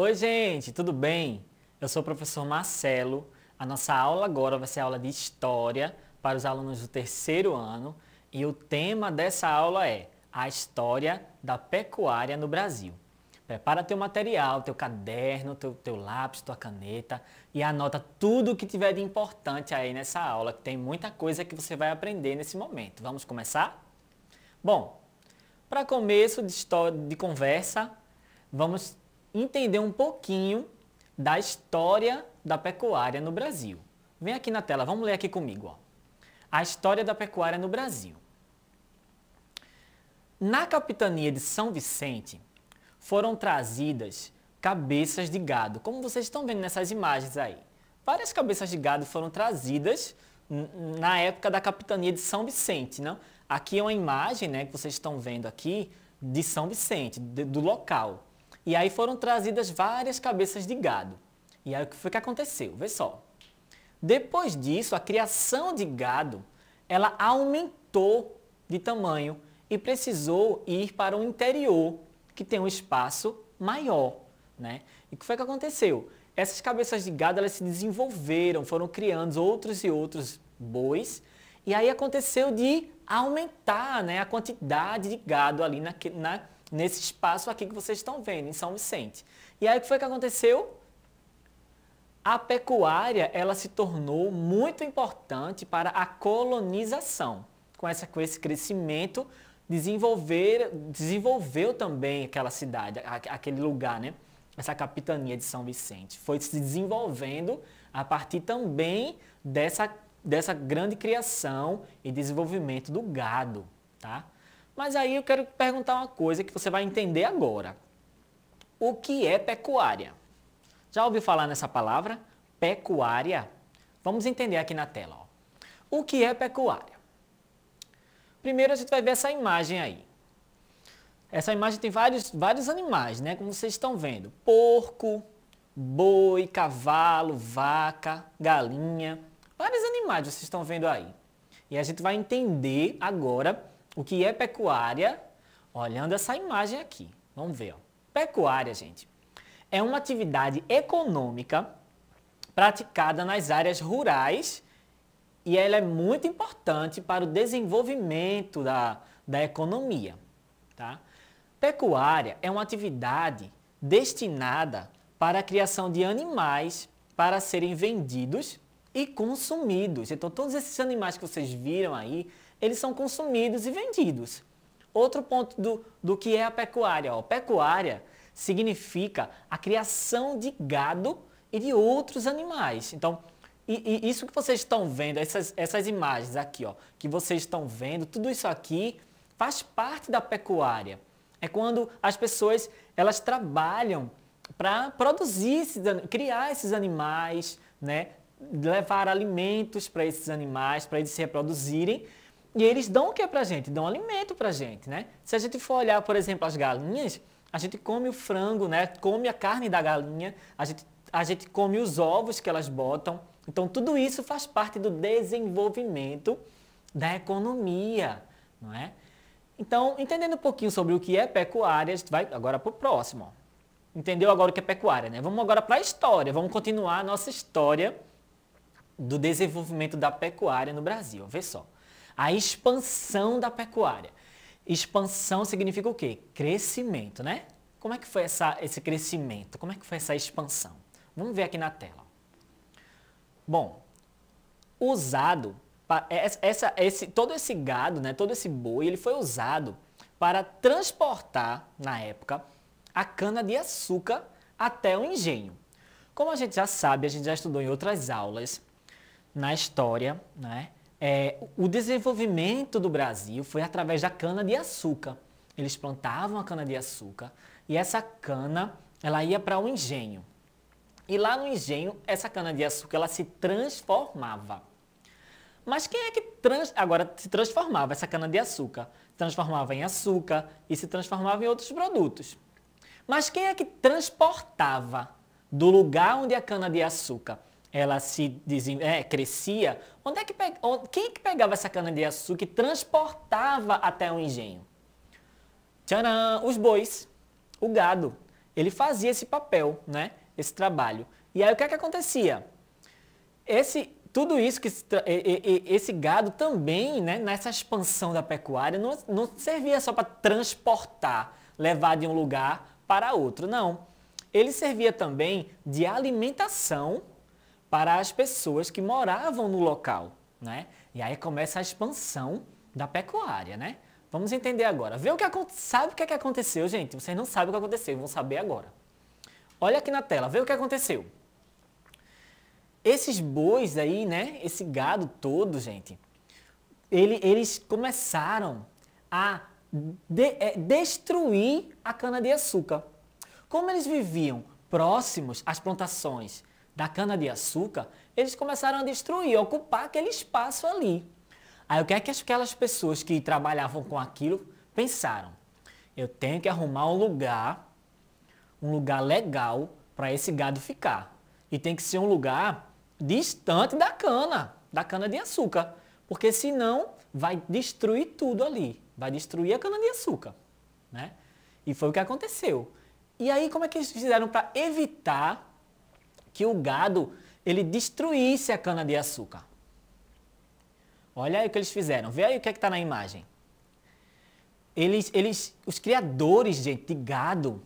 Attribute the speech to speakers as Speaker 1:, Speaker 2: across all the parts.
Speaker 1: Oi, gente, tudo bem? Eu sou o professor Marcelo. A nossa aula agora vai ser aula de História para os alunos do terceiro ano e o tema dessa aula é a história da pecuária no Brasil. Prepara teu material, teu caderno, teu, teu lápis, tua caneta e anota tudo o que tiver de importante aí nessa aula, que tem muita coisa que você vai aprender nesse momento. Vamos começar? Bom, para começo de, de conversa, vamos entender um pouquinho da história da pecuária no Brasil. Vem aqui na tela, vamos ler aqui comigo. Ó. A história da pecuária no Brasil. Na capitania de São Vicente, foram trazidas cabeças de gado, como vocês estão vendo nessas imagens aí. Várias cabeças de gado foram trazidas na época da capitania de São Vicente. Não? Aqui é uma imagem né, que vocês estão vendo aqui de São Vicente, de, do local. E aí foram trazidas várias cabeças de gado. E aí o que foi que aconteceu? Vê só. Depois disso, a criação de gado, ela aumentou de tamanho e precisou ir para o interior, que tem um espaço maior, né? E o que foi que aconteceu? Essas cabeças de gado, elas se desenvolveram, foram criando outros e outros bois, e aí aconteceu de aumentar né, a quantidade de gado ali na, na nesse espaço aqui que vocês estão vendo, em São Vicente. E aí o que foi que aconteceu? A pecuária ela se tornou muito importante para a colonização. Com, essa, com esse crescimento, desenvolver, desenvolveu também aquela cidade, aquele lugar, né? essa capitania de São Vicente. Foi se desenvolvendo a partir também dessa, dessa grande criação e desenvolvimento do gado. Tá? Mas aí eu quero perguntar uma coisa que você vai entender agora. O que é pecuária? Já ouviu falar nessa palavra? Pecuária? Vamos entender aqui na tela. Ó. O que é pecuária? Primeiro a gente vai ver essa imagem aí. Essa imagem tem vários, vários animais, né? Como vocês estão vendo. Porco, boi, cavalo, vaca, galinha. Vários animais vocês estão vendo aí. E a gente vai entender agora o que é pecuária? Olhando essa imagem aqui. Vamos ver. Ó. Pecuária, gente, é uma atividade econômica praticada nas áreas rurais e ela é muito importante para o desenvolvimento da, da economia. Tá? Pecuária é uma atividade destinada para a criação de animais para serem vendidos e consumidos. Então, todos esses animais que vocês viram aí eles são consumidos e vendidos. Outro ponto do, do que é a pecuária. Ó. Pecuária significa a criação de gado e de outros animais. Então, e, e isso que vocês estão vendo, essas, essas imagens aqui, ó, que vocês estão vendo, tudo isso aqui faz parte da pecuária. É quando as pessoas elas trabalham para produzir, criar esses animais, né? Levar alimentos para esses animais, para eles se reproduzirem e eles dão o que para a gente? Dão alimento para a gente, né? Se a gente for olhar, por exemplo, as galinhas, a gente come o frango, né? Come a carne da galinha, a gente, a gente come os ovos que elas botam. Então, tudo isso faz parte do desenvolvimento da economia, não é? Então, entendendo um pouquinho sobre o que é pecuária, a gente vai agora para o próximo. Entendeu agora o que é pecuária, né? Vamos agora para a história. Vamos continuar a nossa história do desenvolvimento da pecuária no Brasil. Vê só a expansão da pecuária. Expansão significa o quê? Crescimento, né? Como é que foi essa, esse crescimento? Como é que foi essa expansão? Vamos ver aqui na tela. Bom, usado, essa, esse, todo esse gado, né, todo esse boi, ele foi usado para transportar, na época, a cana-de-açúcar até o engenho. Como a gente já sabe, a gente já estudou em outras aulas, na história, né, é, o desenvolvimento do Brasil foi através da cana-de-açúcar. Eles plantavam a cana-de-açúcar e essa cana ela ia para o um engenho. E lá no engenho, essa cana-de-açúcar ela se transformava. Mas quem é que trans... agora se transformava essa cana-de-açúcar? Transformava em açúcar e se transformava em outros produtos. Mas quem é que transportava do lugar onde a cana-de-açúcar ela se é, crescia, onde é que pe... quem é que pegava essa cana de açúcar e transportava até o engenho? Tcharam! Os bois, o gado. ele fazia esse papel, né? Esse trabalho. E aí o que é que acontecia? Esse, tudo isso que esse gado também, né, nessa expansão da pecuária, não, não servia só para transportar, levar de um lugar para outro, não. Ele servia também de alimentação para as pessoas que moravam no local, né? E aí começa a expansão da pecuária, né? Vamos entender agora. Vê o que sabe o que, é que aconteceu, gente? Vocês não sabem o que aconteceu, vão saber agora. Olha aqui na tela, vê o que aconteceu. Esses bois aí, né? Esse gado todo, gente, ele, eles começaram a de, é, destruir a cana-de-açúcar. Como eles viviam próximos às plantações da cana-de-açúcar, eles começaram a destruir, a ocupar aquele espaço ali. Aí o que é que aquelas pessoas que trabalhavam com aquilo pensaram? Eu tenho que arrumar um lugar, um lugar legal para esse gado ficar. E tem que ser um lugar distante da cana, da cana de açúcar, porque senão vai destruir tudo ali, vai destruir a cana de açúcar, né? E foi o que aconteceu. E aí como é que eles fizeram para evitar que o gado ele destruísse a cana de açúcar? Olha aí o que eles fizeram. Vê aí o que é está na imagem. Eles, eles, os criadores gente, de gado,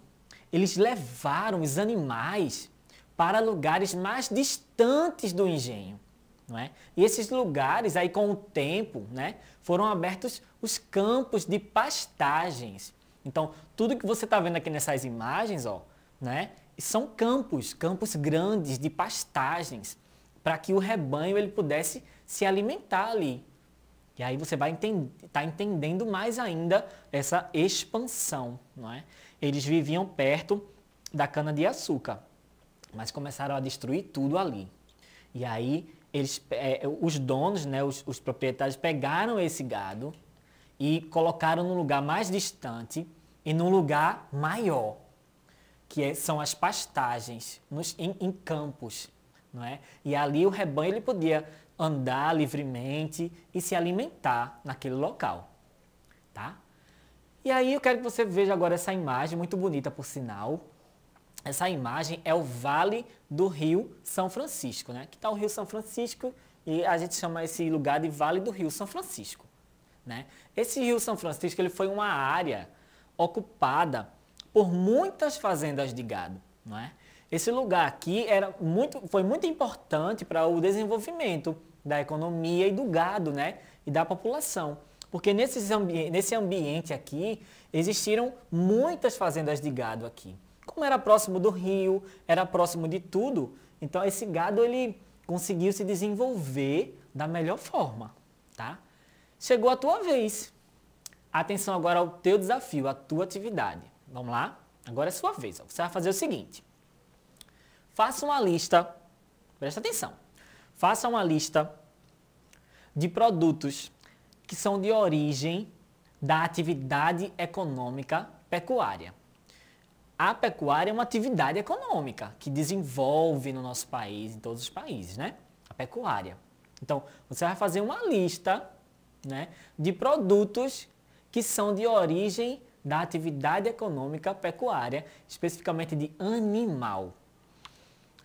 Speaker 1: eles levaram os animais para lugares mais distantes do engenho. Não é? E esses lugares, aí com o tempo, né, foram abertos os campos de pastagens. Então, tudo que você está vendo aqui nessas imagens, ó, né, são campos, campos grandes de pastagens, para que o rebanho ele pudesse se alimentar ali. E aí você vai estar tá entendendo mais ainda essa expansão, não é? Eles viviam perto da cana de açúcar, mas começaram a destruir tudo ali. E aí eles, é, os donos, né, os, os proprietários pegaram esse gado e colocaram num lugar mais distante e num lugar maior, que é, são as pastagens, nos, em, em campos. Não é? E ali o rebanho ele podia andar livremente e se alimentar naquele local. Tá? E aí eu quero que você veja agora essa imagem, muito bonita por sinal. Essa imagem é o Vale do Rio São Francisco, né? Que está o Rio São Francisco e a gente chama esse lugar de Vale do Rio São Francisco. Né? Esse Rio São Francisco ele foi uma área ocupada por muitas fazendas de gado. Não é? Esse lugar aqui era muito, foi muito importante para o desenvolvimento da economia e do gado, né? E da população. Porque nesse, ambi nesse ambiente aqui, existiram muitas fazendas de gado aqui. Como era próximo do rio, era próximo de tudo, então esse gado ele conseguiu se desenvolver da melhor forma, tá? Chegou a tua vez. Atenção agora ao teu desafio, à tua atividade. Vamos lá? Agora é sua vez. Você vai fazer o seguinte. Faça uma lista, presta atenção, faça uma lista de produtos que são de origem da atividade econômica pecuária. A pecuária é uma atividade econômica que desenvolve no nosso país, em todos os países, né? A pecuária. Então, você vai fazer uma lista né, de produtos que são de origem da atividade econômica pecuária, especificamente de animal.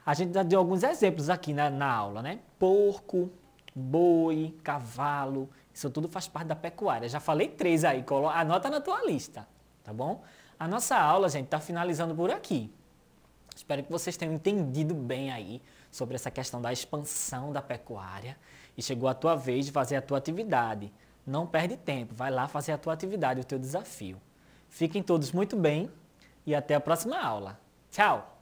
Speaker 1: A gente já deu alguns exemplos aqui na, na aula, né? Porco, boi, cavalo, isso tudo faz parte da pecuária. Já falei três aí, anota na tua lista, tá bom? A nossa aula, gente, está finalizando por aqui. Espero que vocês tenham entendido bem aí sobre essa questão da expansão da pecuária e chegou a tua vez de fazer a tua atividade. Não perde tempo, vai lá fazer a tua atividade, o teu desafio. Fiquem todos muito bem e até a próxima aula. Tchau!